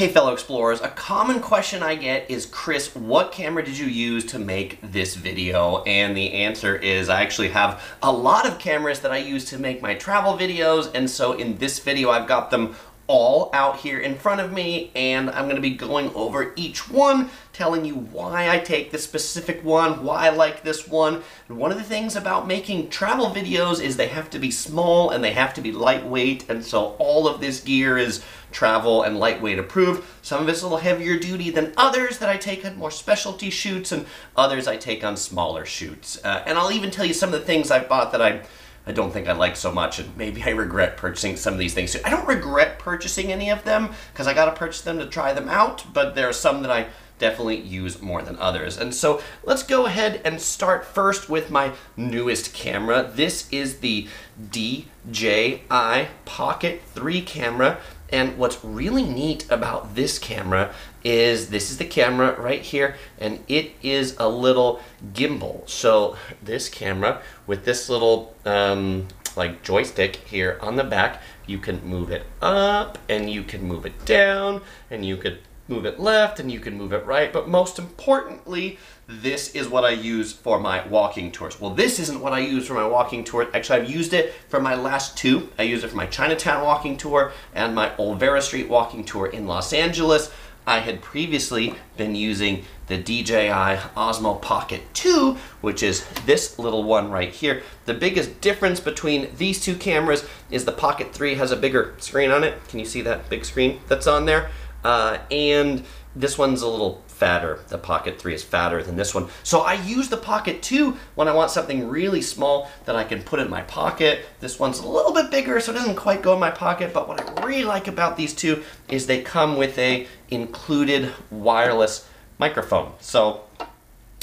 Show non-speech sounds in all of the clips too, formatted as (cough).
Hey fellow explorers, a common question I get is, Chris, what camera did you use to make this video? And the answer is I actually have a lot of cameras that I use to make my travel videos, and so in this video I've got them all out here in front of me and I'm going to be going over each one telling you why I take this specific one, why I like this one. And one of the things about making travel videos is they have to be small and they have to be lightweight and so all of this gear is travel and lightweight approved. Some of it's a little heavier duty than others that I take on more specialty shoots and others I take on smaller shoots. Uh, and I'll even tell you some of the things I've bought that I I don't think I like so much, and maybe I regret purchasing some of these things too. I don't regret purchasing any of them because I got to purchase them to try them out, but there are some that I definitely use more than others. And so let's go ahead and start first with my newest camera. This is the DJI Pocket 3 camera. And what's really neat about this camera is this is the camera right here and it is a little gimbal. So this camera with this little um, like joystick here on the back, you can move it up and you can move it down and you could move it left and you can move it right. But most importantly, this is what I use for my walking tours. Well, this isn't what I use for my walking tour. Actually, I've used it for my last two. I used it for my Chinatown walking tour and my Olvera Street walking tour in Los Angeles. I had previously been using the DJI Osmo Pocket 2, which is this little one right here. The biggest difference between these two cameras is the Pocket 3 has a bigger screen on it. Can you see that big screen that's on there? Uh, and this one's a little fatter. The Pocket 3 is fatter than this one. So I use the Pocket 2 when I want something really small that I can put in my pocket. This one's a little bit bigger, so it doesn't quite go in my pocket, but what I really like about these two is they come with a included wireless microphone. So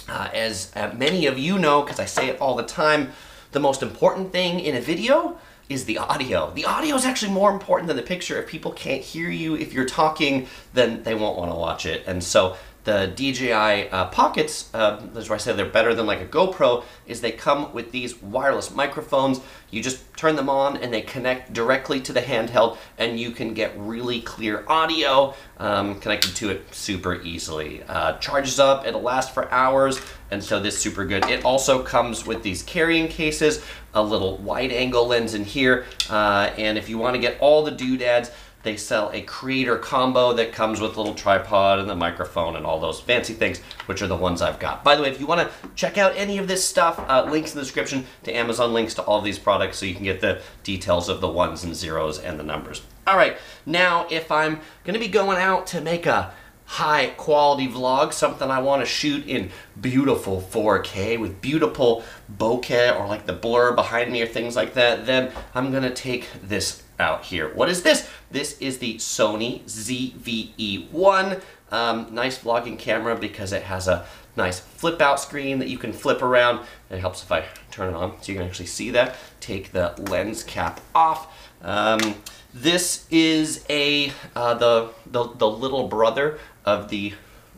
uh, as uh, many of you know, because I say it all the time, the most important thing in a video is the audio. The audio is actually more important than the picture. If people can't hear you, if you're talking, then they won't want to watch it. And so the DJI uh, Pockets, uh, that's where I say they're better than like a GoPro, is they come with these wireless microphones. You just turn them on and they connect directly to the handheld and you can get really clear audio um, connected to it super easily. Uh, charges up, it'll last for hours, and so this is super good. It also comes with these carrying cases, a little wide angle lens in here, uh, and if you want to get all the doodads, they sell a creator combo that comes with a little tripod and the microphone and all those fancy things, which are the ones I've got. By the way, if you want to check out any of this stuff, uh, links in the description to Amazon links to all these products so you can get the details of the ones and zeros and the numbers. All right, now if I'm going to be going out to make a high quality vlog, something I want to shoot in beautiful 4K with beautiful bokeh or like the blur behind me or things like that, then I'm going to take this out here. What is this? This is the Sony ZV-E1. Um, nice vlogging camera because it has a nice flip out screen that you can flip around. It helps if I turn it on so you can actually see that. Take the lens cap off. Um, this is a uh, the, the, the little brother of the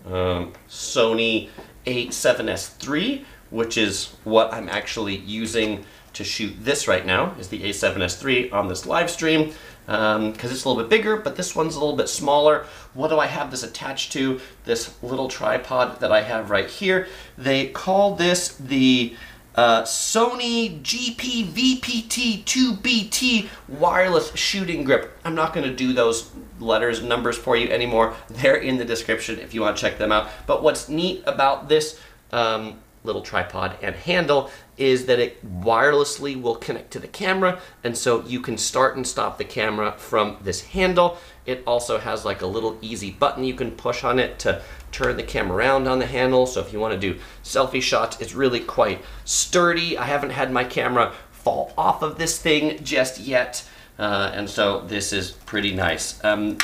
um, Sony a7S III, which is what I'm actually using to shoot this right now is the A7S III on this live stream because um, it's a little bit bigger, but this one's a little bit smaller. What do I have this attached to? This little tripod that I have right here. They call this the uh, Sony GP VPT 2BT wireless shooting grip. I'm not going to do those letters and numbers for you anymore. They're in the description if you want to check them out. But what's neat about this um, little tripod and handle is that it wirelessly will connect to the camera and so you can start and stop the camera from this handle. It also has like a little easy button you can push on it to turn the camera around on the handle so if you want to do selfie shots it's really quite sturdy. I haven't had my camera fall off of this thing just yet uh, and so this is pretty nice. Um,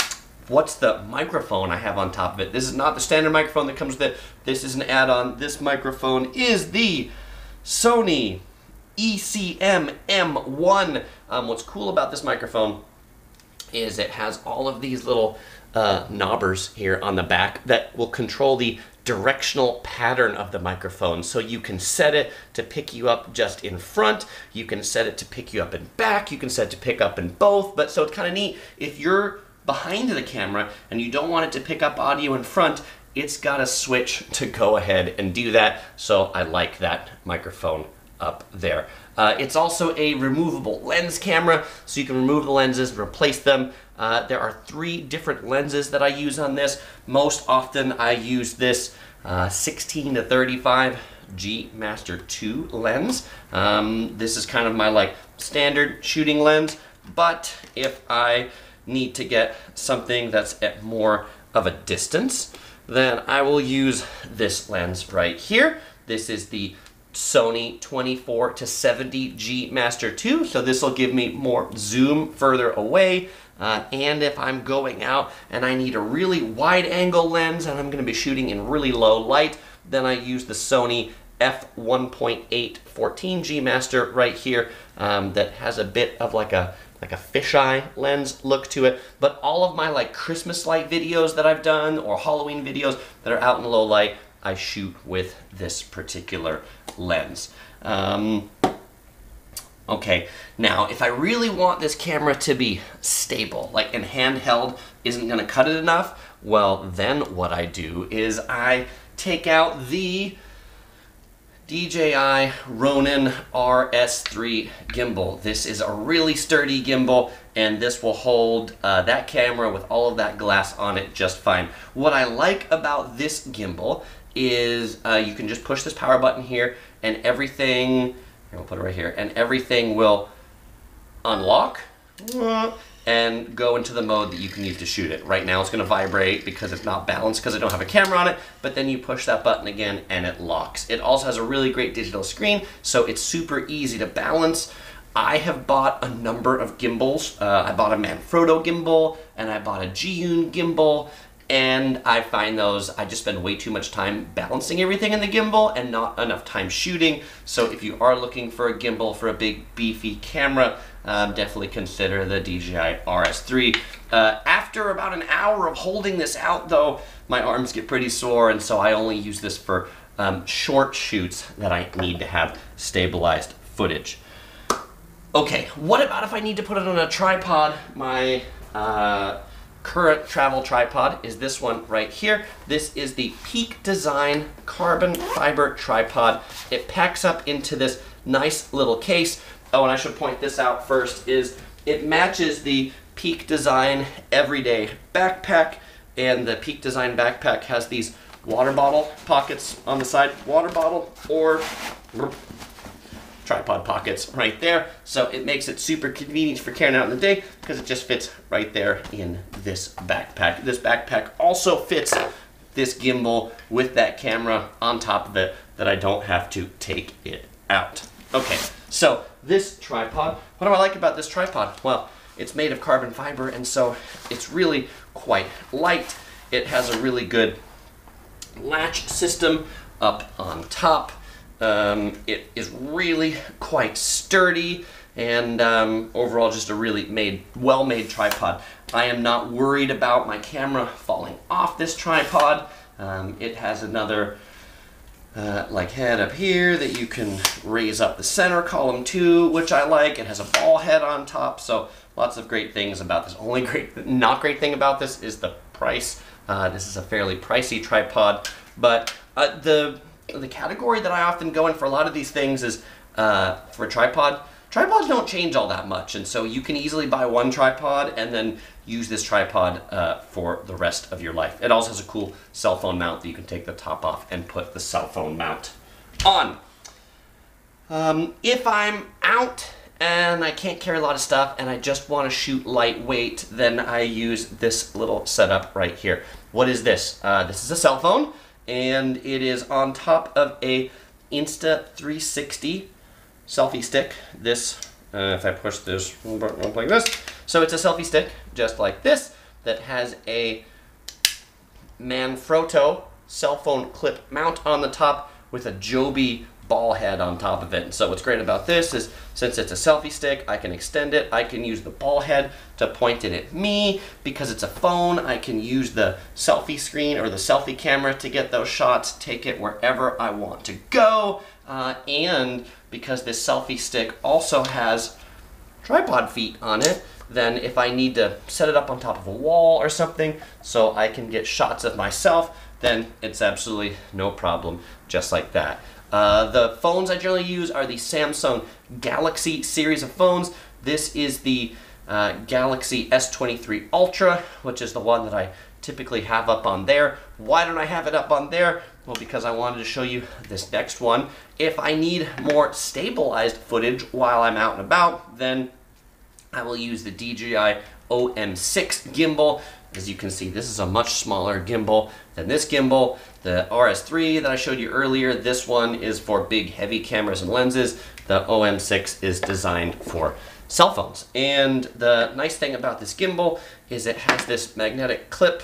what's the microphone I have on top of it. This is not the standard microphone that comes with it. This is an add-on. This microphone is the Sony ECM M1. Um, what's cool about this microphone is it has all of these little uh, knobbers here on the back that will control the directional pattern of the microphone. So you can set it to pick you up just in front, you can set it to pick you up in back, you can set it to pick up in both, but so it's kind of neat. If you're behind the camera and you don't want it to pick up audio in front, it's got a switch to go ahead and do that. So I like that microphone up there. Uh, it's also a removable lens camera, so you can remove the lenses and replace them. Uh, there are three different lenses that I use on this. Most often I use this uh, 16 to 35 G Master 2 lens. Um, this is kind of my like standard shooting lens, but if I need to get something that's at more of a distance, then I will use this lens right here. This is the Sony 24 to 70 G Master 2, so this will give me more zoom further away. Uh, and if I'm going out and I need a really wide angle lens and I'm going to be shooting in really low light, then I use the Sony f1.8 14G Master right here um, that has a bit of like a like a fisheye lens look to it. But all of my like Christmas light videos that I've done or Halloween videos that are out in low light, I shoot with this particular lens. Um, okay, now if I really want this camera to be stable, like and handheld isn't gonna cut it enough, well then what I do is I take out the DJI Ronin RS3 gimbal. This is a really sturdy gimbal and this will hold uh, that camera with all of that glass on it just fine. What I like about this gimbal is uh, you can just push this power button here and everything, here we'll put it right here, and everything will unlock and go into the mode that you can use to shoot it. Right now it's gonna vibrate because it's not balanced because I don't have a camera on it, but then you push that button again and it locks. It also has a really great digital screen, so it's super easy to balance. I have bought a number of gimbals. Uh, I bought a Manfrotto gimbal and I bought a Zhiyun gimbal and I find those, I just spend way too much time balancing everything in the gimbal and not enough time shooting. So if you are looking for a gimbal for a big beefy camera, um, definitely consider the DJI RS3. Uh, after about an hour of holding this out though, my arms get pretty sore and so I only use this for um, short shoots that I need to have stabilized footage. Okay, what about if I need to put it on a tripod? My uh, current travel tripod is this one right here. This is the Peak Design carbon fiber tripod. It packs up into this nice little case. Oh, and I should point this out first, is it matches the Peak Design Everyday Backpack, and the Peak Design Backpack has these water bottle pockets on the side, water bottle or tripod pockets right there. So it makes it super convenient for carrying out in the day because it just fits right there in this backpack. This backpack also fits this gimbal with that camera on top of it that I don't have to take it out. Okay, so this tripod, what do I like about this tripod? Well, it's made of carbon fiber and so it's really quite light. It has a really good latch system up on top. Um, it is really quite sturdy and um, overall just a really made, well-made tripod. I am not worried about my camera falling off this tripod. Um, it has another uh, like head up here that you can raise up the center column to, which I like. It has a ball head on top, so lots of great things about this. Only great, not great thing about this is the price. Uh, this is a fairly pricey tripod, but uh, the the category that I often go in for a lot of these things is uh, for a tripod. Tripods don't change all that much, and so you can easily buy one tripod and then use this tripod uh, for the rest of your life. It also has a cool cell phone mount that you can take the top off and put the cell phone mount on. Um, if I'm out and I can't carry a lot of stuff and I just want to shoot lightweight, then I use this little setup right here. What is this? Uh, this is a cell phone and it is on top of a Insta360 selfie stick. This, uh, if I push this button like this, so it's a selfie stick just like this that has a Manfrotto cell phone clip mount on the top with a Joby ball head on top of it. And so what's great about this is since it's a selfie stick, I can extend it. I can use the ball head to point it at me. Because it's a phone, I can use the selfie screen or the selfie camera to get those shots, take it wherever I want to go. Uh, and because this selfie stick also has tripod feet on it, then if I need to set it up on top of a wall or something so I can get shots of myself, then it's absolutely no problem just like that. Uh, the phones I generally use are the Samsung Galaxy series of phones. This is the uh, Galaxy S23 Ultra, which is the one that I typically have up on there. Why don't I have it up on there? Well, because I wanted to show you this next one. If I need more stabilized footage while I'm out and about, then I will use the DJI OM6 gimbal. As you can see, this is a much smaller gimbal than this gimbal. The RS3 that I showed you earlier, this one is for big heavy cameras and lenses. The OM6 is designed for cell phones. And the nice thing about this gimbal is it has this magnetic clip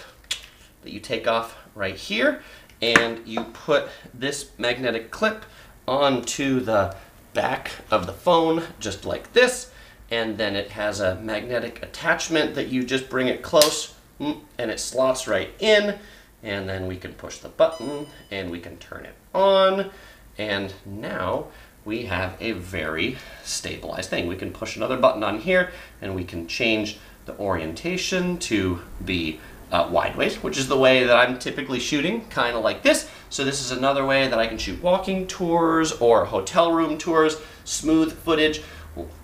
that you take off right here and you put this magnetic clip onto the back of the phone just like this and then it has a magnetic attachment that you just bring it close and it slots right in and then we can push the button and we can turn it on and now we have a very stabilized thing. We can push another button on here and we can change the orientation to be uh, wideways, which is the way that I'm typically shooting, kind of like this. So this is another way that I can shoot walking tours or hotel room tours, smooth footage.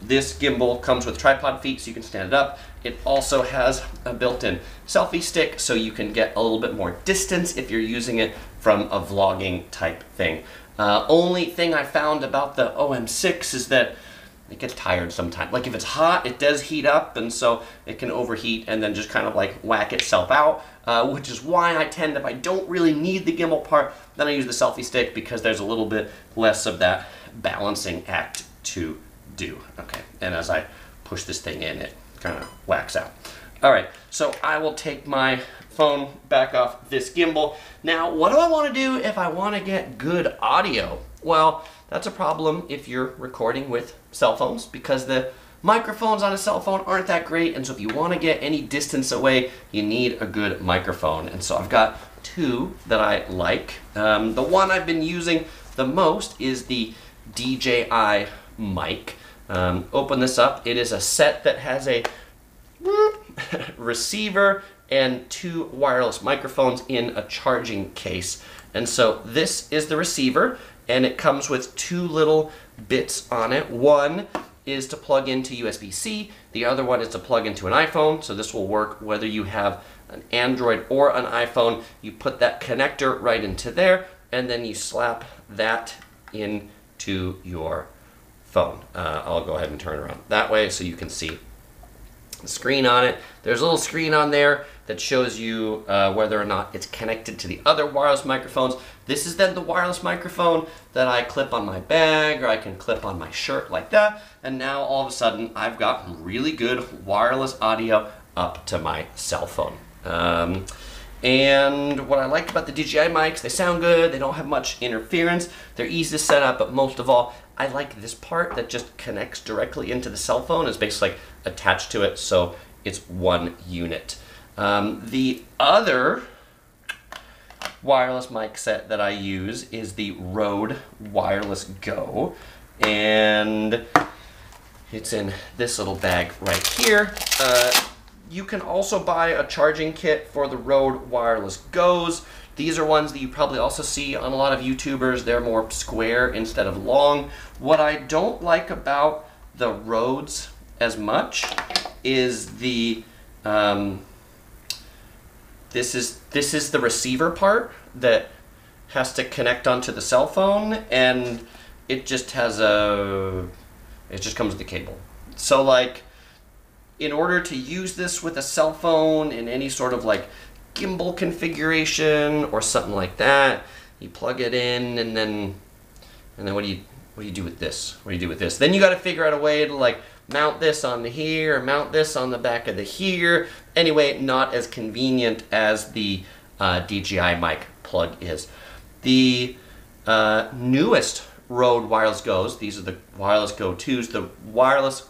This gimbal comes with tripod feet so you can stand it up. It also has a built-in selfie stick so you can get a little bit more distance if you're using it from a vlogging type thing. Uh, only thing I found about the OM6 is that it gets tired sometimes. Like if it's hot, it does heat up, and so it can overheat and then just kind of like whack itself out. Uh, which is why I tend, if I don't really need the gimbal part, then I use the selfie stick because there's a little bit less of that balancing act to do. Okay, and as I push this thing in, it kind of whacks out. All right, so I will take my phone back off this gimbal. Now, what do I want to do if I want to get good audio? Well, that's a problem if you're recording with cell phones because the microphones on a cell phone aren't that great and so if you want to get any distance away you need a good microphone and so I've got two that I like. Um, the one I've been using the most is the DJI mic. Um, open this up. It is a set that has a (laughs) receiver and two wireless microphones in a charging case. And so this is the receiver and it comes with two little bits on it. One is to plug into USB-C, the other one is to plug into an iPhone, so this will work whether you have an Android or an iPhone. You put that connector right into there, and then you slap that into your phone. Uh, I'll go ahead and turn around that way so you can see the screen on it. There's a little screen on there that shows you uh, whether or not it's connected to the other wireless microphones. This is then the wireless microphone that I clip on my bag or I can clip on my shirt like that. And now all of a sudden I've got really good wireless audio up to my cell phone. Um, and what I like about the DJI mics, they sound good, they don't have much interference, they're easy to set up, but most of all, I like this part that just connects directly into the cell phone. It's basically like attached to it, so it's one unit. Um, the other wireless mic set that I use is the Rode Wireless Go, and it's in this little bag right here. Uh, you can also buy a charging kit for the Rode Wireless Goes. These are ones that you probably also see on a lot of YouTubers. They're more square instead of long. What I don't like about the Rodes as much is the um, this is this is the receiver part that has to connect onto the cell phone and it just has a it just comes with the cable. So like in order to use this with a cell phone in any sort of like gimbal configuration or something like that, you plug it in and then and then what do you what do you do with this? What do you do with this? Then you got to figure out a way to like mount this on the here, mount this on the back of the here. Anyway, not as convenient as the uh, DJI mic plug is. The uh, newest Rode Wireless Goes, these are the Wireless Go 2s, the Wireless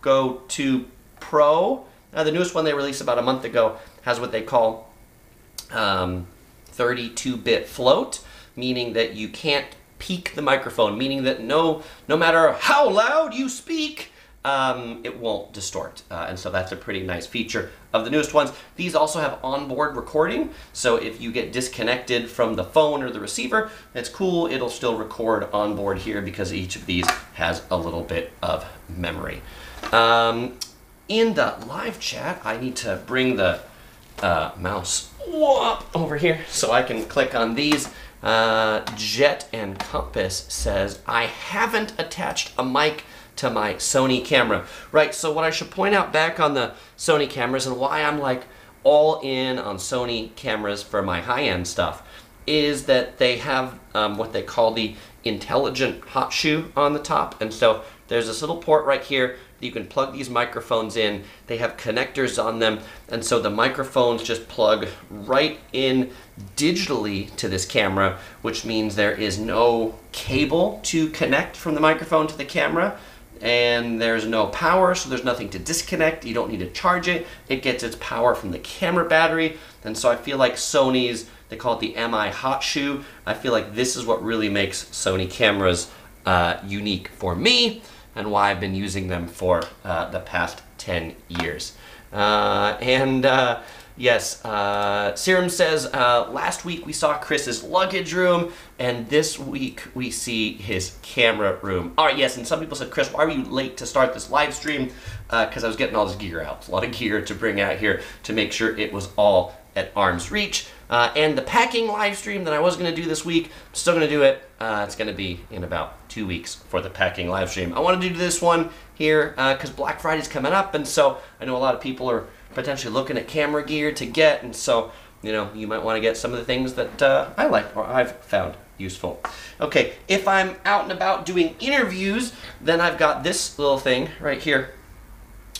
Go 2 Pro, uh, the newest one they released about a month ago, has what they call 32-bit um, float, meaning that you can't peak the microphone, meaning that no, no matter how loud you speak, um, it won't distort. Uh, and so that's a pretty nice feature of the newest ones. These also have onboard recording, so if you get disconnected from the phone or the receiver, it's cool, it'll still record onboard here because each of these has a little bit of memory. Um, in the live chat, I need to bring the uh, mouse over here so I can click on these. Uh, Jet and Compass says, I haven't attached a mic to my Sony camera. Right, so what I should point out back on the Sony cameras and why I'm like all in on Sony cameras for my high-end stuff is that they have um, what they call the intelligent hot shoe on the top. And so there's this little port right here you can plug these microphones in. They have connectors on them, and so the microphones just plug right in digitally to this camera, which means there is no cable to connect from the microphone to the camera and there's no power, so there's nothing to disconnect. You don't need to charge it. It gets its power from the camera battery. And so I feel like Sony's, they call it the MI Hot Shoe. I feel like this is what really makes Sony cameras uh, unique for me and why I've been using them for uh, the past 10 years. Uh, and uh, yes, uh, Serum says uh, last week we saw Chris's luggage room, and this week we see his camera room. All right, yes, and some people said, Chris, why were you late to start this live stream? Because uh, I was getting all this gear out. a lot of gear to bring out here to make sure it was all at arm's reach. Uh, and the packing live stream that I was going to do this week, I'm still going to do it. Uh, it's going to be in about two weeks for the packing live stream. I wanted to do this one here because uh, Black Friday's coming up, and so I know a lot of people are potentially looking at camera gear to get, and so you know you might want to get some of the things that uh, I like or I've found useful. Okay, if I'm out and about doing interviews, then I've got this little thing right here.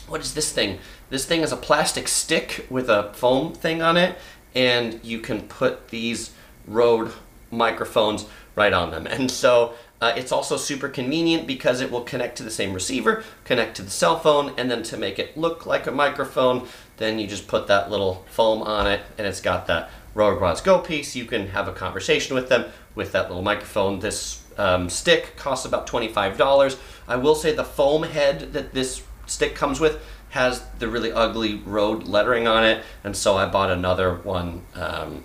What is this thing? This thing is a plastic stick with a foam thing on it, and you can put these Rode microphones right on them. (laughs) And so uh, it's also super convenient because it will connect to the same receiver, connect to the cell phone, and then to make it look like a microphone, then you just put that little foam on it and it's got that Rode Rods Go piece. You can have a conversation with them with that little microphone. This um, stick costs about $25. I will say the foam head that this stick comes with has the really ugly Rode lettering on it, and so I bought another one um,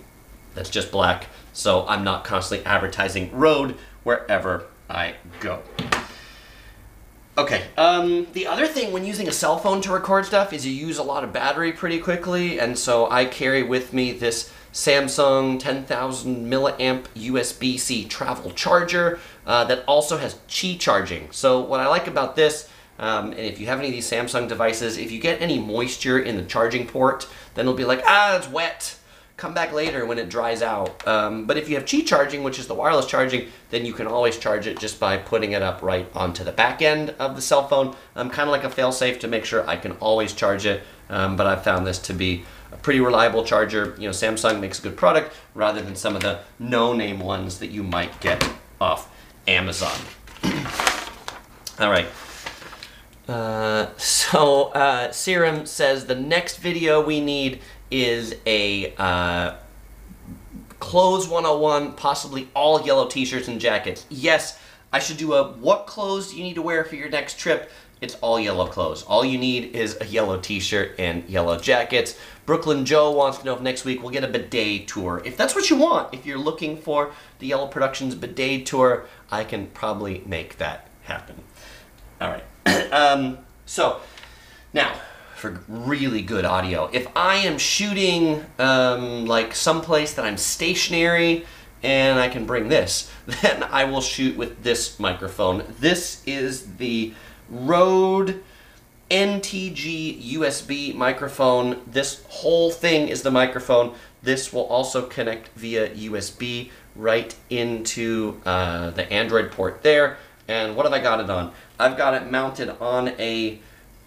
that's just black, so I'm not constantly advertising Rode wherever I go. Okay, um, the other thing when using a cell phone to record stuff is you use a lot of battery pretty quickly, and so I carry with me this Samsung 10,000 milliamp USB-C travel charger uh, that also has Qi charging. So what I like about this um, and if you have any of these Samsung devices, if you get any moisture in the charging port, then it'll be like, ah, it's wet. Come back later when it dries out. Um, but if you have Qi charging, which is the wireless charging, then you can always charge it just by putting it up right onto the back end of the cell phone. Um, kind of like a failsafe to make sure I can always charge it. Um, but I've found this to be a pretty reliable charger. You know, Samsung makes a good product rather than some of the no-name ones that you might get off Amazon. (clears throat) All right. Uh, (laughs) so uh, Serum says the next video we need is a uh, clothes 101, possibly all yellow t-shirts and jackets. Yes, I should do a what clothes you need to wear for your next trip. It's all yellow clothes. All you need is a yellow t-shirt and yellow jackets. Brooklyn Joe wants to know if next week we'll get a bidet tour. If that's what you want, if you're looking for the Yellow Productions bidet tour, I can probably make that happen. All right. (coughs) um, so now for really good audio, if I am shooting um, like someplace that I'm stationary and I can bring this, (laughs) then I will shoot with this microphone. This is the Rode NTG USB microphone. This whole thing is the microphone. This will also connect via USB right into uh, the Android port there. And what have I got it on? I've got it mounted on a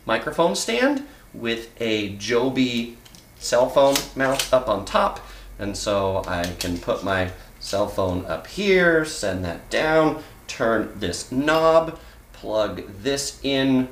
microphone stand with a Joby cell phone mount up on top. And so I can put my cell phone up here, send that down, turn this knob, plug this in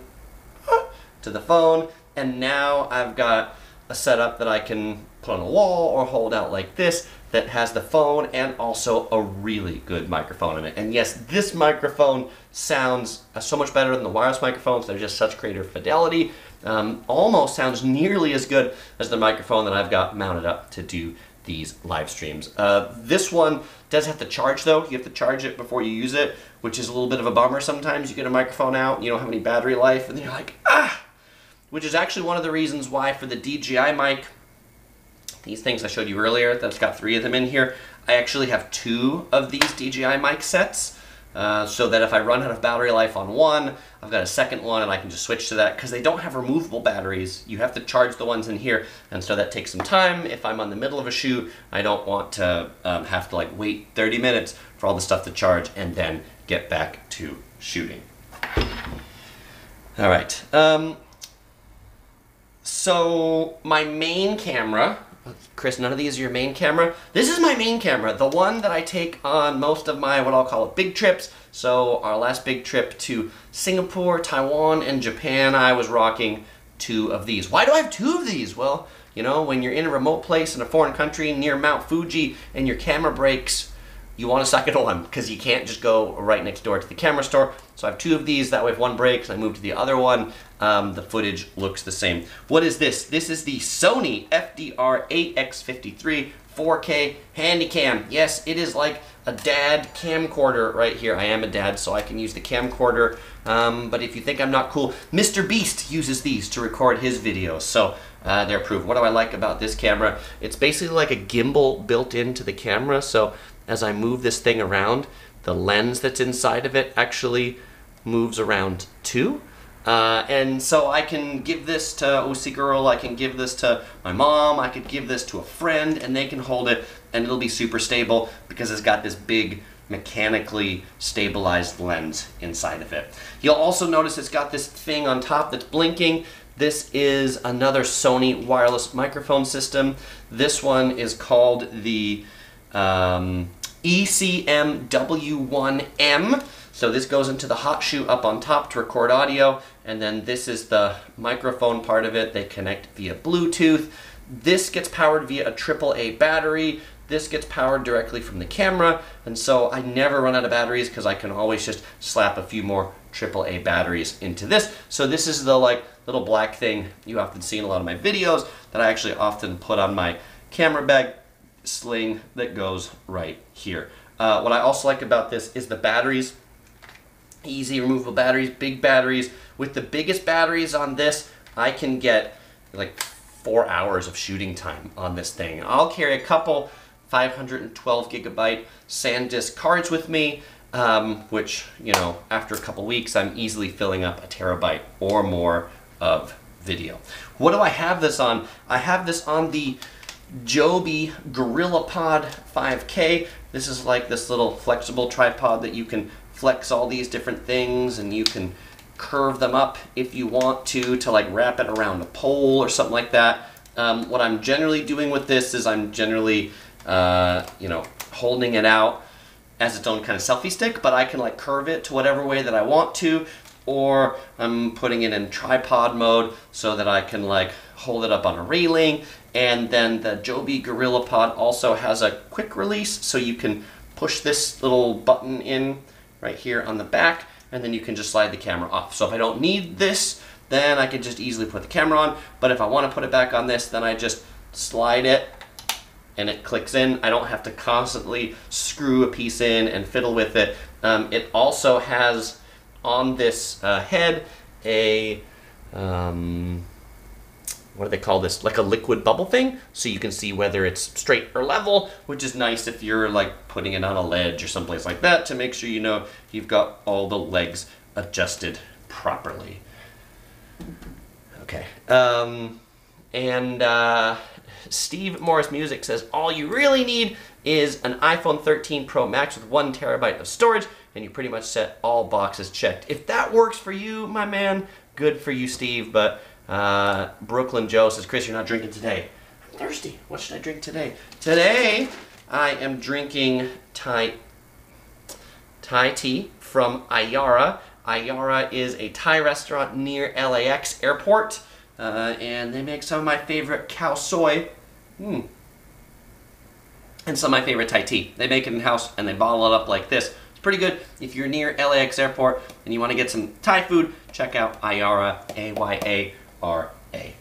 (gasps) to the phone, and now I've got a setup that I can put on a wall or hold out like this that has the phone and also a really good microphone in it. And yes, this microphone sounds uh, so much better than the wireless microphones. They're just such greater fidelity. Um, almost sounds nearly as good as the microphone that I've got mounted up to do these live streams. Uh, this one does have to charge though. You have to charge it before you use it, which is a little bit of a bummer sometimes. You get a microphone out, you don't have any battery life, and then you're like, ah! Which is actually one of the reasons why for the DJI mic, these things I showed you earlier, that's got three of them in here, I actually have two of these DJI mic sets. Uh, so that if I run out of battery life on one, I've got a second one and I can just switch to that because they don't have removable batteries. You have to charge the ones in here and so that takes some time. If I'm on the middle of a shoot, I don't want to um, have to like wait 30 minutes for all the stuff to charge and then get back to shooting. All right. Um, so my main camera, Chris, none of these are your main camera. This is my main camera, the one that I take on most of my, what I'll call it, big trips. So our last big trip to Singapore, Taiwan, and Japan, I was rocking two of these. Why do I have two of these? Well, you know, when you're in a remote place in a foreign country near Mount Fuji and your camera breaks, you want a second one because you can't just go right next door to the camera store. So I have two of these, that way if one breaks I move to the other one, um, the footage looks the same. What is this? This is the Sony FDR-AX53 4K Handycam. Yes, it is like a dad camcorder right here. I am a dad, so I can use the camcorder. Um, but if you think I'm not cool, Mr. Beast uses these to record his videos. So uh, they're approved. What do I like about this camera? It's basically like a gimbal built into the camera. So as I move this thing around, the lens that's inside of it actually moves around too. Uh, and so I can give this to OC Girl, I can give this to my mom, I could give this to a friend, and they can hold it, and it'll be super stable because it's got this big mechanically stabilized lens inside of it. You'll also notice it's got this thing on top that's blinking. This is another Sony wireless microphone system. This one is called the um, ECM W1M. So this goes into the hot shoe up on top to record audio, and then this is the microphone part of it. They connect via Bluetooth. This gets powered via a AAA battery. This gets powered directly from the camera, and so I never run out of batteries because I can always just slap a few more AAA batteries into this. So this is the like little black thing you often see in a lot of my videos that I actually often put on my camera bag sling that goes right here. Uh, what I also like about this is the batteries. Easy removable batteries, big batteries. With the biggest batteries on this, I can get like four hours of shooting time on this thing. I'll carry a couple 512 gigabyte SanDisk cards with me, um, which, you know, after a couple weeks, I'm easily filling up a terabyte or more of video. What do I have this on? I have this on the Joby GorillaPod 5K. This is like this little flexible tripod that you can flex all these different things and you can curve them up if you want to to like wrap it around a pole or something like that. Um, what I'm generally doing with this is I'm generally, uh, you know, holding it out as its own kind of selfie stick, but I can like curve it to whatever way that I want to, or I'm putting it in tripod mode so that I can like hold it up on a railing and then the Joby GorillaPod also has a quick release, so you can push this little button in right here on the back, and then you can just slide the camera off. So if I don't need this, then I can just easily put the camera on. But if I want to put it back on this, then I just slide it and it clicks in. I don't have to constantly screw a piece in and fiddle with it. Um, it also has on this uh, head a um, what do they call this? Like a liquid bubble thing, so you can see whether it's straight or level, which is nice if you're like putting it on a ledge or someplace like that to make sure you know you've got all the legs adjusted properly. Okay. Um, and uh, Steve Morris Music says all you really need is an iPhone 13 Pro Max with one terabyte of storage, and you pretty much set all boxes checked. If that works for you, my man, good for you, Steve. But uh, Brooklyn Joe says, Chris, you're not drinking today. I'm thirsty. What should I drink today? Today, I am drinking Thai, Thai tea from Ayara. Ayara is a Thai restaurant near LAX airport, uh, and they make some of my favorite khao soi. Hmm. And some of my favorite Thai tea. They make it in-house and they bottle it up like this. It's pretty good. If you're near LAX airport and you want to get some Thai food, check out Ayara, A-Y-A-R-A.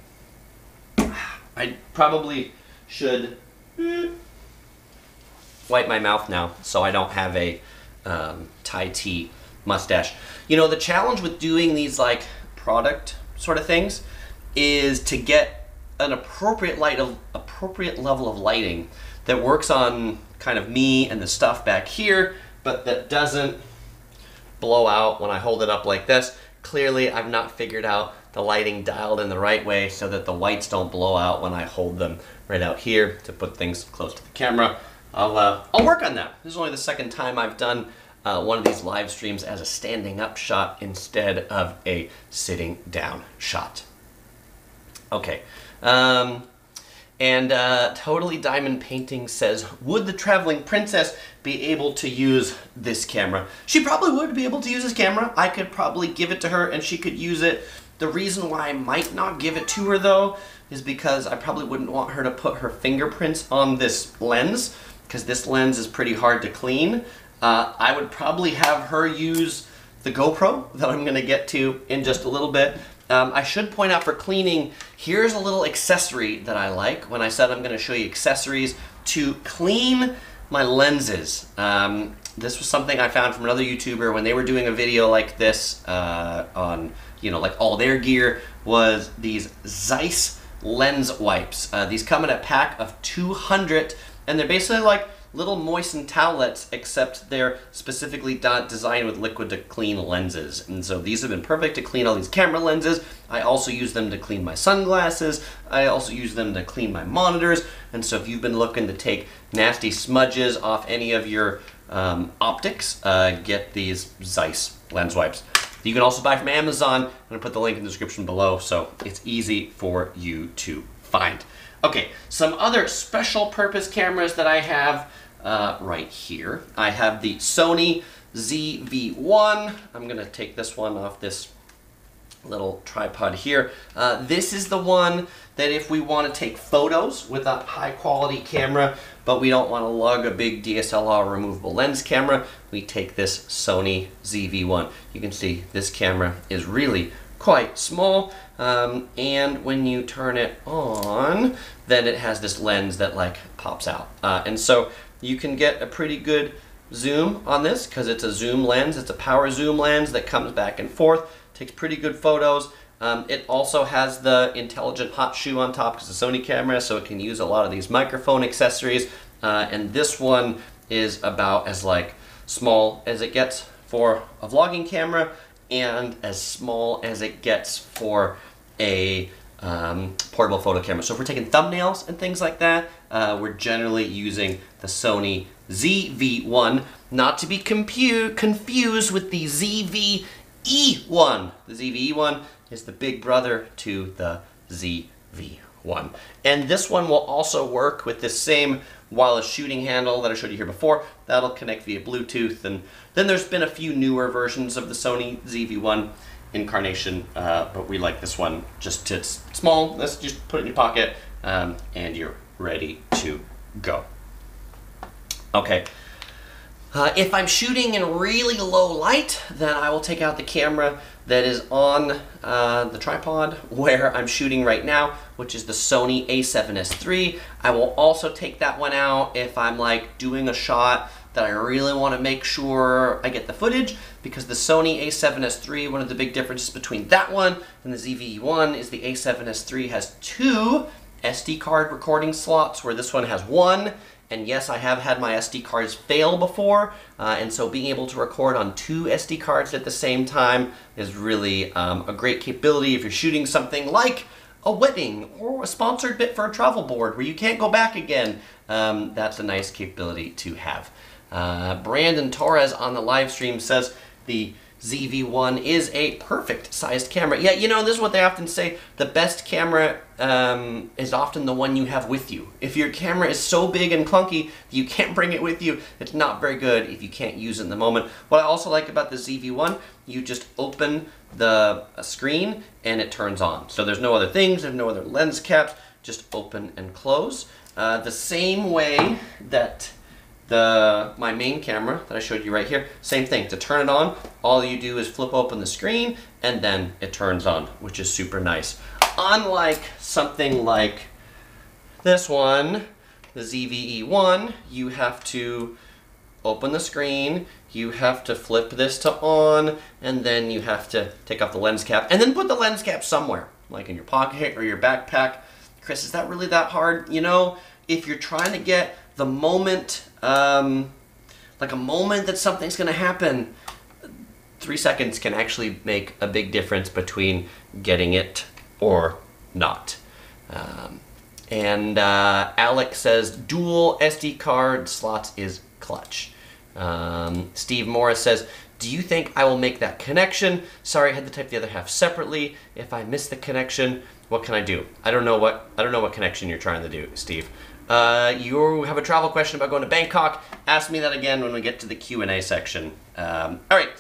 I probably should hmm, wipe my mouth now so I don't have a um, Thai tea mustache. You know, the challenge with doing these like product sort of things is to get an appropriate light of appropriate level of lighting that works on kind of me and the stuff back here, but that doesn't blow out when I hold it up like this. Clearly, I've not figured out the lighting dialed in the right way so that the whites don't blow out when I hold them right out here to put things close to the camera. I'll, uh, I'll work on that. This is only the second time I've done uh, one of these live streams as a standing up shot instead of a sitting down shot. Okay. Um, and uh, Totally Diamond Painting says, would the traveling princess be able to use this camera? She probably would be able to use this camera. I could probably give it to her and she could use it. The reason why I might not give it to her though is because I probably wouldn't want her to put her fingerprints on this lens because this lens is pretty hard to clean. Uh, I would probably have her use the GoPro that I'm going to get to in just a little bit. Um, I should point out for cleaning, here's a little accessory that I like. When I said I'm going to show you accessories to clean my lenses. Um, this was something I found from another YouTuber when they were doing a video like this uh, on, you know, like all their gear was these Zeiss lens wipes. Uh, these come in a pack of 200 and they're basically like little moistened towelettes, except they're specifically designed with liquid to clean lenses. And so these have been perfect to clean all these camera lenses. I also use them to clean my sunglasses. I also use them to clean my monitors. And so if you've been looking to take nasty smudges off any of your um, optics, uh, get these Zeiss lens wipes. You can also buy from Amazon. I'm gonna put the link in the description below so it's easy for you to find. Okay, some other special purpose cameras that I have uh, right here. I have the Sony ZV-1. I'm to take this one off this little tripod here. Uh, this is the one that if we want to take photos with a high quality camera, but we don't want to lug a big DSLR removable lens camera, we take this Sony ZV-1. You can see this camera is really quite small. Um, and when you turn it on, then it has this lens that like pops out. Uh, and so you can get a pretty good zoom on this because it's a zoom lens. It's a power zoom lens that comes back and forth, takes pretty good photos. Um, it also has the intelligent hot shoe on top because it's a Sony camera, so it can use a lot of these microphone accessories. Uh, and this one is about as like small as it gets for a vlogging camera and as small as it gets for a um, portable photo camera. So if we're taking thumbnails and things like that, uh, we're generally using the Sony ZV-1, not to be confused with the ZV-E1. The ZV-E1 is the big brother to the ZV-1. And this one will also work with the same wireless shooting handle that I showed you here before. That'll connect via Bluetooth. And then there's been a few newer versions of the Sony ZV-1 incarnation, uh, but we like this one just to, it's small. Let's just put it in your pocket um, and you're ready to go. Okay. Uh, if I'm shooting in really low light, then I will take out the camera that is on uh, the tripod (laughs) where I'm shooting right now, which is the Sony a7S III. I will also take that one out if I'm like doing a shot that I really want to make sure I get the footage because the Sony a7S III, one of the big differences between that one and the ZV-1 is the a7S III has two SD card recording slots where this one has one and yes, I have had my SD cards fail before, uh, and so being able to record on two SD cards at the same time is really um, a great capability if you're shooting something like a wedding or a sponsored bit for a travel board where you can't go back again. Um, that's a nice capability to have. Uh, Brandon Torres on the live stream says the ZV-1 is a perfect sized camera. Yeah, you know, this is what they often say, the best camera um, is often the one you have with you. If your camera is so big and clunky you can't bring it with you, it's not very good if you can't use it in the moment. What I also like about the ZV-1, you just open the uh, screen and it turns on. So there's no other things, there's no other lens caps, just open and close. uh, the same way that the my main camera that I showed you right here, same thing. To turn it on, all you do is flip open the screen and then it turns on, which is super nice. Unlike something like this one, the ZVE1, you have to open the screen, you have to flip this to on, and then you have to take off the lens cap, and then put the lens cap somewhere, like in your pocket or your backpack. Chris, is that really that hard? You know, if you're trying to get the moment, um, like a moment that something's going to happen, three seconds can actually make a big difference between getting it or not. Um, and uh, Alex says dual SD card slots is clutch. Um, Steve Morris says, do you think I will make that connection? Sorry, I had to type the other half separately. If I miss the connection, what can I do? I don't know what I don't know what connection you're trying to do, Steve. Uh, you have a travel question about going to Bangkok. Ask me that again when we get to the Q and A section. Um, all right.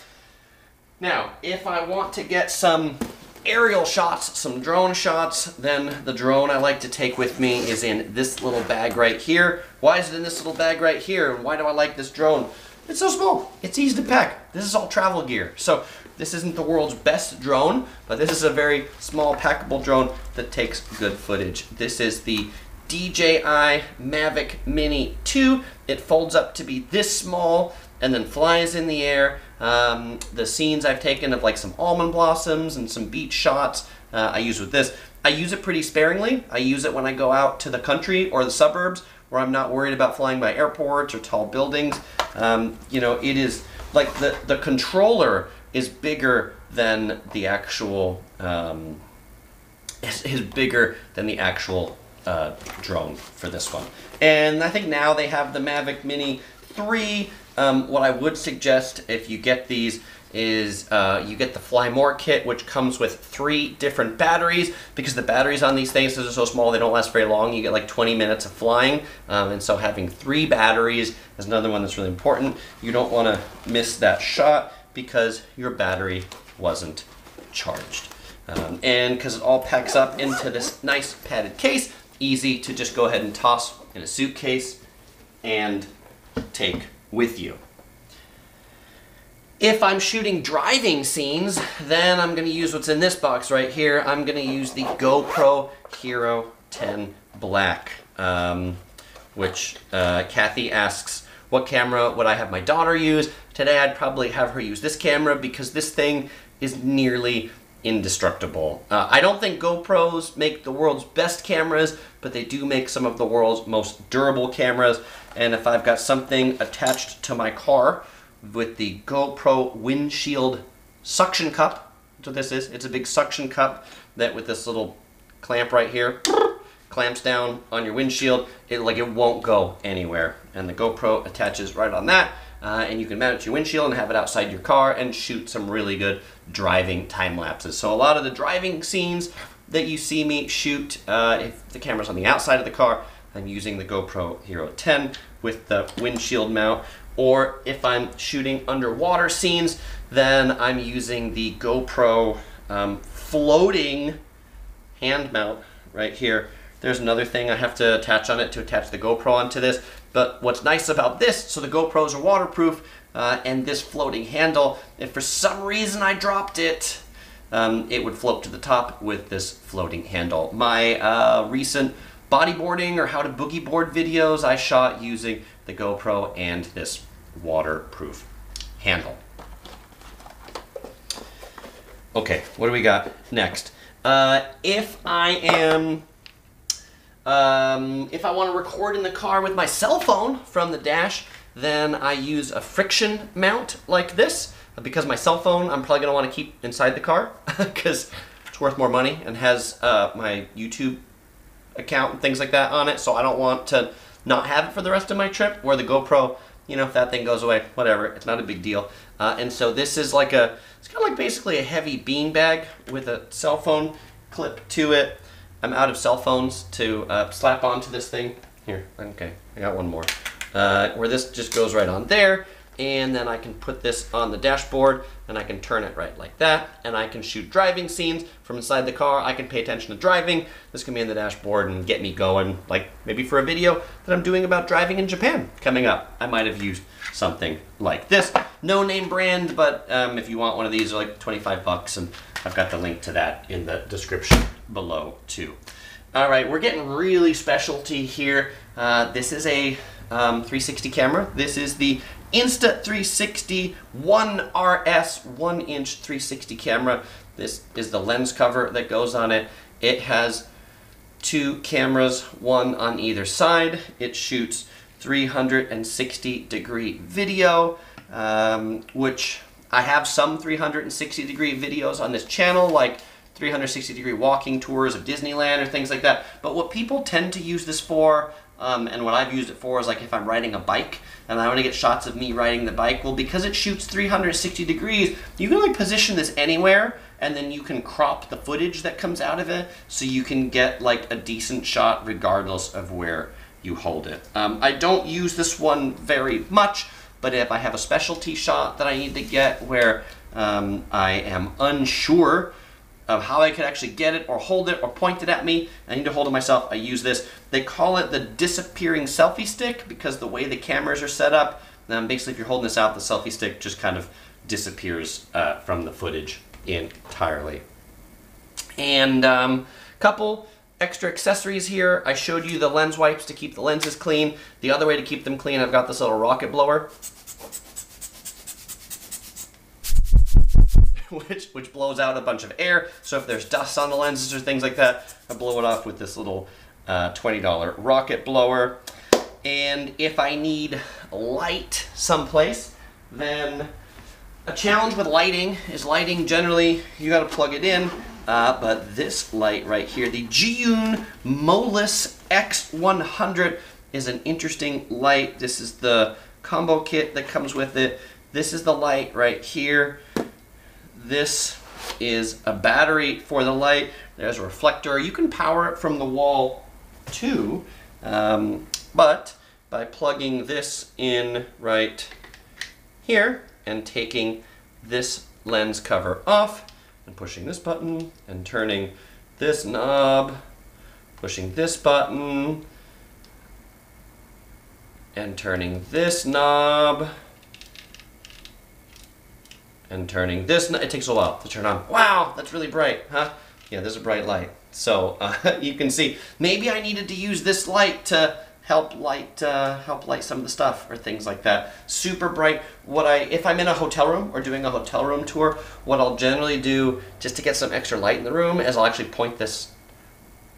Now, if I want to get some aerial shots, some drone shots, then the drone I like to take with me is in this little bag right here. Why is it in this little bag right here? And why do I like this drone? It's so small. It's easy to pack. This is all travel gear. So this isn't the world's best drone, but this is a very small packable drone that takes good footage. This is the DJI Mavic Mini 2. It folds up to be this small and then flies in the air. Um, the scenes I've taken of like some almond blossoms and some beach shots uh, I use with this. I use it pretty sparingly. I use it when I go out to the country or the suburbs where I'm not worried about flying by airports or tall buildings. Um, you know, it is like the, the controller is bigger than the actual, um, is, is bigger than the actual uh, drone for this one. And I think now they have the Mavic Mini 3 um, what I would suggest if you get these is uh, you get the Fly More kit, which comes with three different batteries. Because the batteries on these things are so small, they don't last very long. You get like 20 minutes of flying. Um, and so having three batteries is another one that's really important. You don't want to miss that shot because your battery wasn't charged. Um, and because it all packs up into this nice padded case, easy to just go ahead and toss in a suitcase and take with you. If I'm shooting driving scenes, then I'm going to use what's in this box right here. I'm going to use the GoPro Hero 10 Black, um, which uh, Kathy asks, what camera would I have my daughter use? Today I'd probably have her use this camera because this thing is nearly indestructible. Uh, I don't think GoPros make the world's best cameras, but they do make some of the world's most durable cameras. And if I've got something attached to my car with the GoPro windshield suction cup, that's what this is. It's a big suction cup that with this little clamp right here, (laughs) clamps down on your windshield. It like it won't go anywhere. And the GoPro attaches right on that. Uh, and you can mount it to your windshield and have it outside your car and shoot some really good driving time lapses. So a lot of the driving scenes that you see me shoot, uh, if the camera's on the outside of the car, I'm using the GoPro Hero 10 with the windshield mount. Or if I'm shooting underwater scenes, then I'm using the GoPro um, floating hand mount right here. There's another thing I have to attach on it to attach the GoPro onto this. But what's nice about this, so the GoPros are waterproof, uh, and this floating handle, if for some reason I dropped it, um, it would float to the top with this floating handle. My uh, recent bodyboarding or how to boogie board videos I shot using the GoPro and this waterproof handle. Okay, what do we got next? Uh, if I am, um, if I want to record in the car with my cell phone from the dash, then I use a friction mount like this. Because my cell phone I'm probably going to want to keep inside the car (laughs) because it's worth more money and has uh, my YouTube account and things like that on it. So I don't want to not have it for the rest of my trip. Where the GoPro, you know, if that thing goes away, whatever, it's not a big deal. Uh, and so this is like a, it's kind of like basically a heavy bean bag with a cell phone clip to it. I'm out of cell phones to uh, slap onto this thing. Here, okay, I got one more. Uh, where this just goes right on there. and then I can put this on the dashboard and I can turn it right like that and I can shoot driving scenes from inside the car. I can pay attention to driving. This can be in the dashboard and get me going like maybe for a video that I'm doing about driving in Japan coming up. I might have used something like this. No name brand, but um, if you want one of these, they're like 25 bucks and I've got the link to that in the description below too. All right, we're getting really specialty here. Uh, this is a um, 360 camera. This is the Insta360 1RS 1 inch 360 camera. This is the lens cover that goes on it. It has two cameras, one on either side. It shoots 360 degree video, um, which I have some 360 degree videos on this channel, like 360 degree walking tours of Disneyland or things like that. But what people tend to use this for um, and what I've used it for is like if I'm riding a bike and I want to get shots of me riding the bike, well, because it shoots 360 degrees, you can like position this anywhere and then you can crop the footage that comes out of it so you can get like a decent shot regardless of where you hold it. Um, I don't use this one very much, but if I have a specialty shot that I need to get where um, I am unsure of how I could actually get it or hold it or point it at me. I need to hold it myself. I use this. They call it the disappearing selfie stick because the way the cameras are set up, um, basically if you're holding this out, the selfie stick just kind of disappears uh, from the footage entirely. And a um, couple extra accessories here. I showed you the lens wipes to keep the lenses clean. The other way to keep them clean, I've got this little rocket blower. (laughs) which, which blows out a bunch of air. So if there's dust on the lenses or things like that, I blow it off with this little uh, $20 rocket blower. And if I need light someplace, then a challenge with lighting is lighting generally, you gotta plug it in, uh, but this light right here, the Zhiyun Molus X100 is an interesting light. This is the combo kit that comes with it. This is the light right here. This is a battery for the light. There's a reflector. You can power it from the wall too, um, but by plugging this in right here and taking this lens cover off and pushing this button and turning this knob, pushing this button and turning this knob, and turning this, it takes a while to turn on. Wow, that's really bright, huh? Yeah, there's a bright light. So (laughs) uh, you can see, maybe I needed to use this light to help light uh, help light some of the stuff or things like that. Super bright. What I if I'm in a hotel room or doing a hotel room tour, what I'll generally do just to get some extra light in the room is I'll actually point this.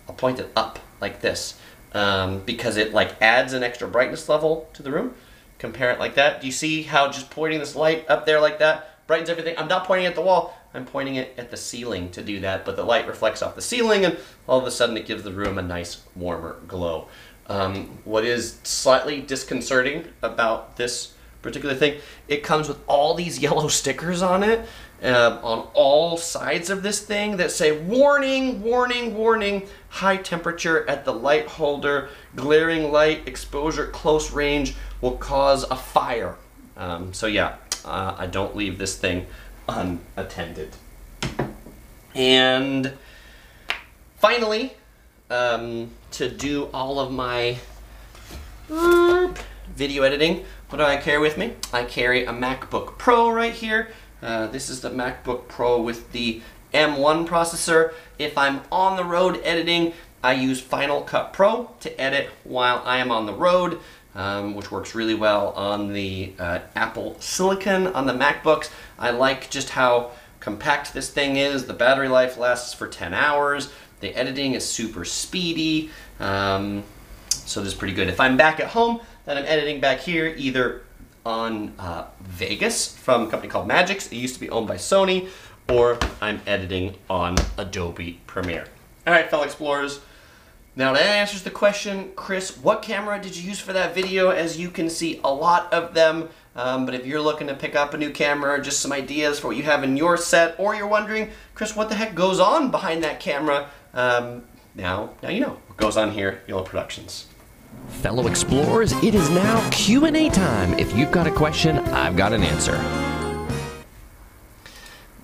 I'll point it up like this um, because it like adds an extra brightness level to the room. Compare it like that. Do you see how just pointing this light up there like that brightens everything. I'm not pointing at the wall, I'm pointing it at the ceiling to do that, but the light reflects off the ceiling and all of a sudden it gives the room a nice warmer glow. Um, what is slightly disconcerting about this particular thing, it comes with all these (laughs) yellow stickers on it, uh, on all sides of this thing that say warning, warning, warning, high temperature at the light holder, glaring light, exposure close range will cause a fire. Um, so yeah, uh, I don't leave this thing unattended. And finally, um, to do all of my video editing, what do I carry with me? I carry a MacBook Pro right here. Uh, this is the MacBook Pro with the M1 processor. If I'm on the road editing, I use Final Cut Pro to edit while I am on the road um, which works really well on the uh, Apple Silicon on the MacBooks. I like just how compact this thing is. The battery life lasts for 10 hours. The editing is super speedy. Um, so this is pretty good. If I'm back at home, then I'm editing back here either on uh, Vegas from a company called Magix. It used to be owned by Sony, or I'm editing on Adobe Premiere. All right, fellow explorers, now that answers the question, Chris, what camera did you use for that video? As you can see, a lot of them. Um, but if you're looking to pick up a new camera, just some ideas for what you have in your set, or you're wondering, Chris, what the heck goes on behind that camera? Um, now, now you know what goes on here, Yellow Productions. Fellow explorers, it is now Q&A time. If you've got a question, I've got an answer.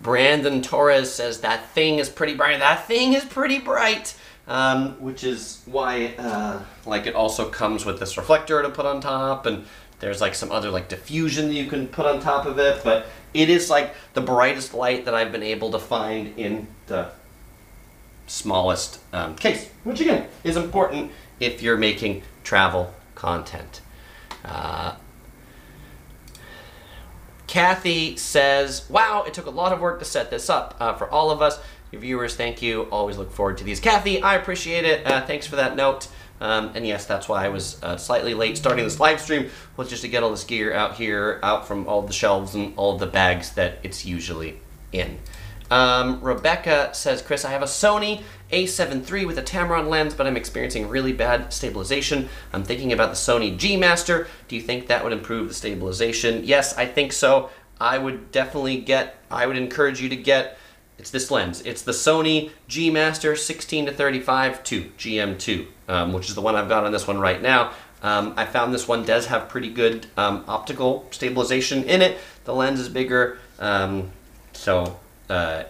Brandon Torres says that thing is pretty bright. That thing is pretty bright. Um, which is why, uh, like, it also comes with this reflector to put on top, and there's like some other like diffusion that you can put on top of it. But it is like the brightest light that I've been able to find in the smallest um, case, which again is important if you're making travel content. Uh, Kathy says, Wow, it took a lot of work to set this up uh, for all of us. Your viewers, thank you. Always look forward to these. Kathy, I appreciate it. Uh, thanks for that note. Um, and yes, that's why I was uh, slightly late starting this live stream, was just to get all this gear out here, out from all the shelves and all the bags that it's usually in. Um, Rebecca says, Chris, I have a Sony a7 III with a Tamron lens, but I'm experiencing really bad stabilization. I'm thinking about the Sony G Master. Do you think that would improve the stabilization? Yes, I think so. I would definitely get, I would encourage you to get, it's this lens. It's the Sony G Master 16 to 35 2, GM2, um, which is the one I've got on this one right now. Um, I found this one does have pretty good um, optical stabilization in it. The lens is bigger, um, so, uh,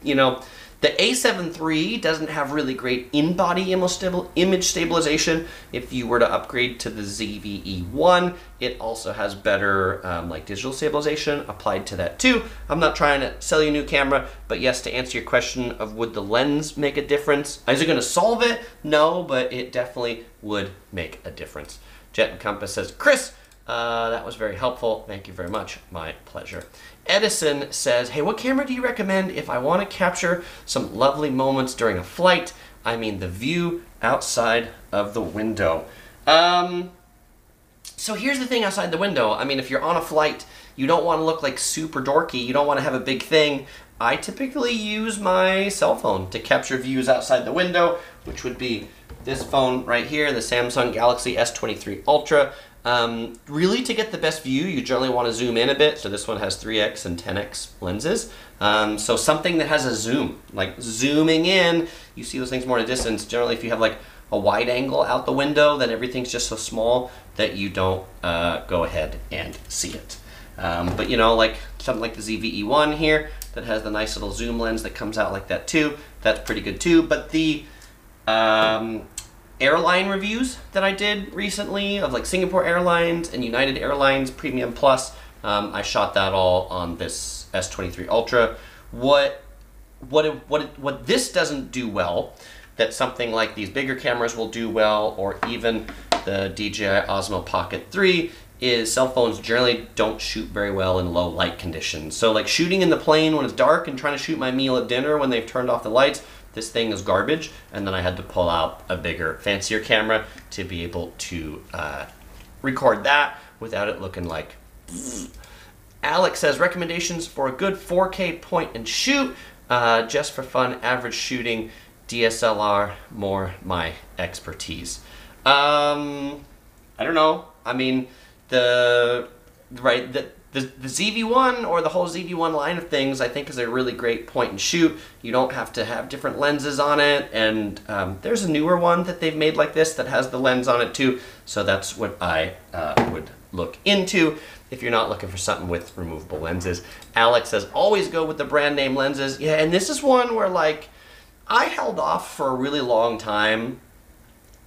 you know, the A7 III doesn't have really great in-body image stabilization. If you were to upgrade to the ZVE1, it also has better um, like digital stabilization applied to that too. I'm not trying to sell you a new camera, but yes, to answer your question of would the lens make a difference? Is it going to solve it? No, but it definitely would make a difference. Jet and Compass says, Chris, uh, that was very helpful. Thank you very much. My pleasure. Edison says, Hey, what camera do you recommend if I want to capture some lovely moments during a flight? I mean, the view outside of the window. Um, so here's the thing outside the window. I mean, if you're on a flight, you don't want to look like super dorky, you don't want to have a big thing. I typically use my cell phone to capture views outside the window, which would be this phone right here, the Samsung Galaxy S23 Ultra. Um, really, to get the best view, you generally want to zoom in a bit. So this one has 3x and 10x lenses. Um, so something that has a zoom, like zooming in, you see those things more in a distance. Generally, if you have like a wide angle out the window, then everything's just so small that you don't uh, go ahead and see it. Um, but you know, like something like the ZVE1 here that has the nice little zoom lens that comes out like that too. That's pretty good too. But the um, airline reviews that I did recently of like Singapore Airlines and United Airlines Premium Plus. Um, I shot that all on this S23 Ultra. What what it, what it, what this doesn't do well that something like these bigger cameras will do well or even the DJI Osmo Pocket 3 is cell phones generally don't shoot very well in low light conditions. So like shooting in the plane when it's dark and trying to shoot my meal at dinner when they've turned off the lights, this thing is garbage. And then I had to pull out a bigger, fancier camera to be able to uh, record that without it looking like. (sniffs) Alex says recommendations for a good 4K point and shoot, uh, just for fun, average shooting, DSLR, more my expertise. Um, I don't know. I mean, the right the the, the ZV1 or the whole ZV1 line of things, I think, is a really great point and shoot. You don't have to have different lenses on it, and um, there's a newer one that they've made like this that has the lens on it too. So that's what I uh, would look into if you're not looking for something with removable lenses. Alex says always go with the brand name lenses. Yeah, and this is one where like I held off for a really long time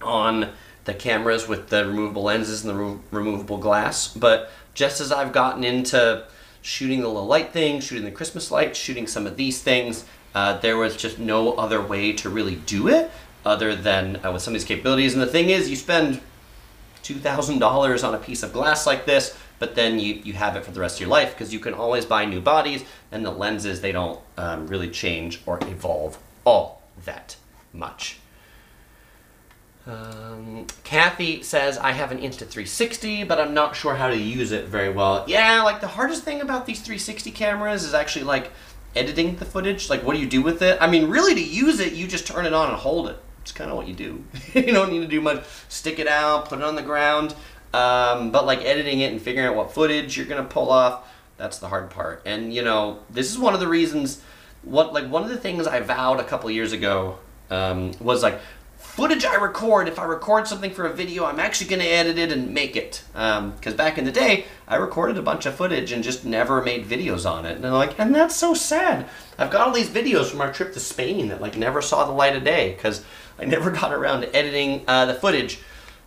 on the cameras with the removable lenses and the re removable glass, but just as I've gotten into shooting the low light thing, shooting the Christmas lights, shooting some of these things, uh, there was just no other way to really do it other than uh, with some of these capabilities. And the thing is, you spend $2,000 on a piece of glass like this, but then you, you have it for the rest of your life because you can always buy new bodies and the lenses, they don't um, really change or evolve all that much. Um, Kathy says, I have an Insta360, but I'm not sure how to use it very well. Yeah, like the hardest thing about these 360 cameras is actually like editing the footage. Like, what do you do with it? I mean, really, to use it, you just turn it on and hold it. It's kind of what you do. (laughs) you don't need to do much. Stick it out, put it on the ground. Um, but like editing it and figuring out what footage you're going to pull off, that's the hard part. And, you know, this is one of the reasons, what like one of the things I vowed a couple years ago um, was like, footage I record, if I record something for a video, I'm actually going to edit it and make it. Because um, back in the day, I recorded a bunch of footage and just never made videos on it. And I'm like, and that's so sad. I've got all these videos from our trip to Spain that like never saw the light of day because I never (laughs) got around to editing uh, the footage.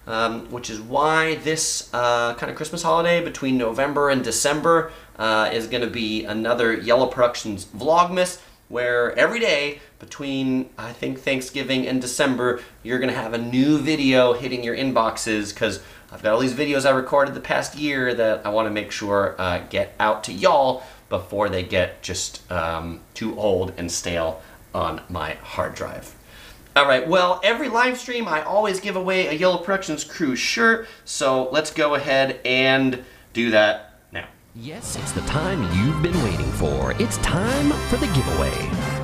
Um, which is why this uh, kind of Christmas holiday between November and December uh, is going to be another Yellow Productions Vlogmas where every day between I think Thanksgiving and December, you're gonna have a new video hitting your inboxes because I've got all these videos I recorded the past year that I want to make sure uh, get out to y'all before they get just um, too old and stale on my hard drive. All right, well, every live stream I always give away a Yellow Productions crew shirt, so let's go ahead and do that now. Yes, it's the time you've been waiting for. It's time for the giveaway.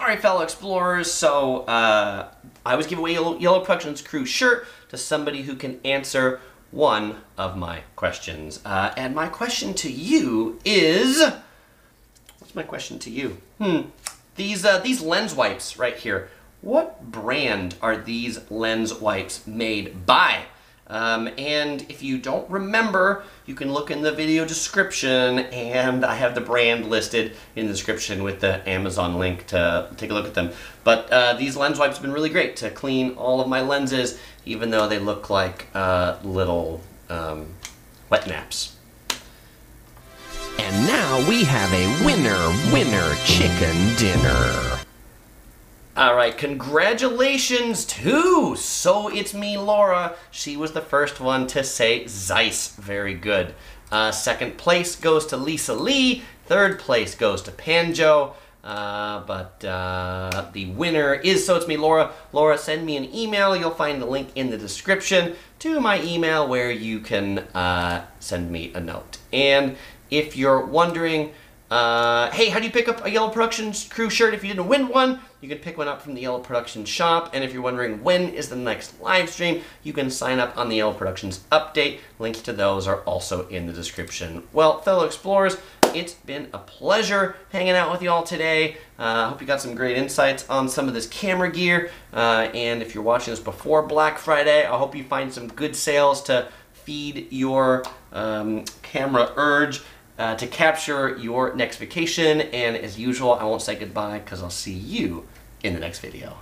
All right, fellow explorers, so uh, I was giving away Yellow, Yellow Productions crew shirt to somebody who can answer one of my questions. Uh, and my question to you is, what's my question to you? Hmm, these, uh, these lens wipes right here, what brand are these lens wipes made by? Um, and if you don't remember, you can look in the video description and I have the brand listed in the description with the Amazon link to take a look at them. But uh, these lens wipes have been really great to clean all of my lenses, even though they look like uh, little um, wet naps. And now we have a winner, winner chicken dinner. All right, congratulations to So It's Me Laura. She was the first one to say Zeiss. Very good. Uh, second place goes to Lisa Lee. Third place goes to Panjo. Uh, but uh, the winner is So It's Me Laura. Laura, send me an email. You'll find the link in the description to my email where you can uh, send me a note. And if you're wondering, uh, hey, how do you pick up a Yellow Productions crew shirt if you didn't win one? You can pick one up from the Yellow Productions shop, and if you're wondering when is the next live stream, you can sign up on the Yellow Productions update. Links to those are also in the description. Well, fellow explorers, it's been a pleasure hanging out with you all today. Uh, I uh, hope you got some great insights on some of this camera gear, uh, and if you're watching this before Black Friday, I hope you find some good sales to feed your um, camera urge uh, to capture your next vacation. And as usual, I won't say goodbye because I'll see you in the next video.